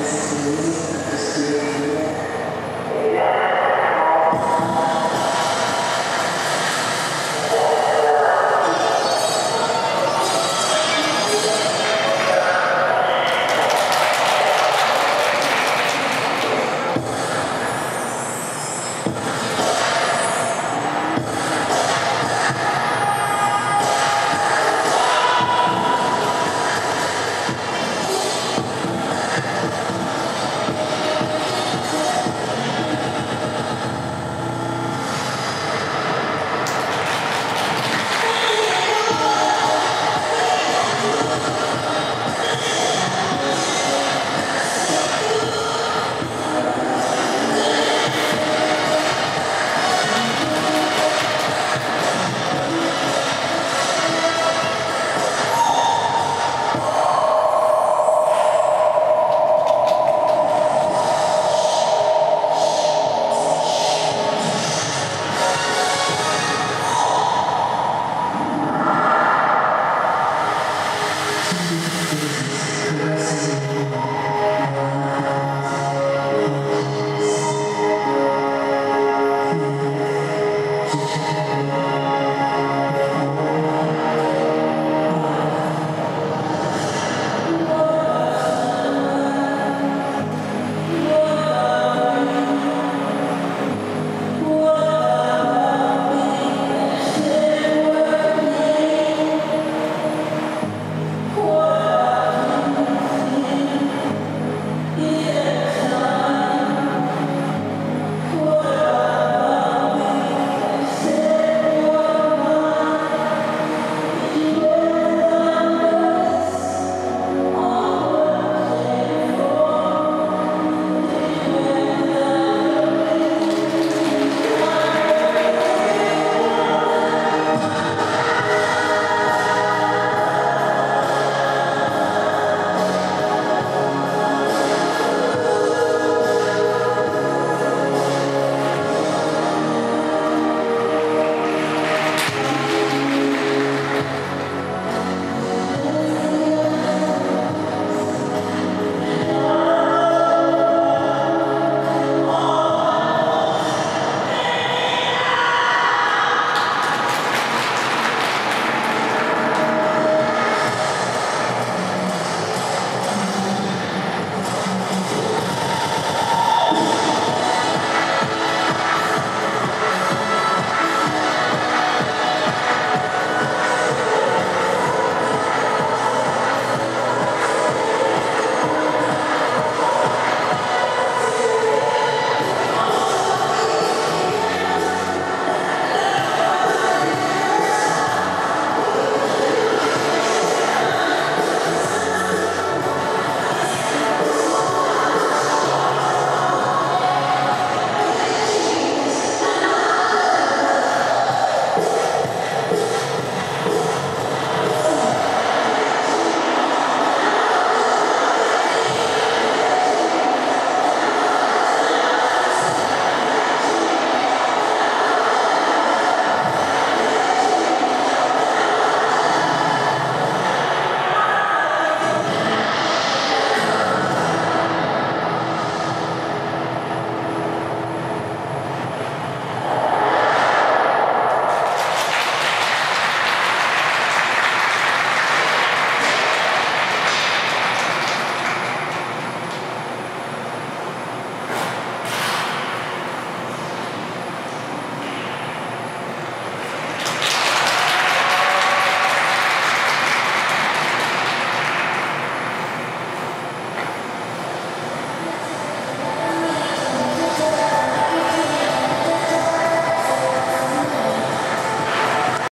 essa semana, esse ano,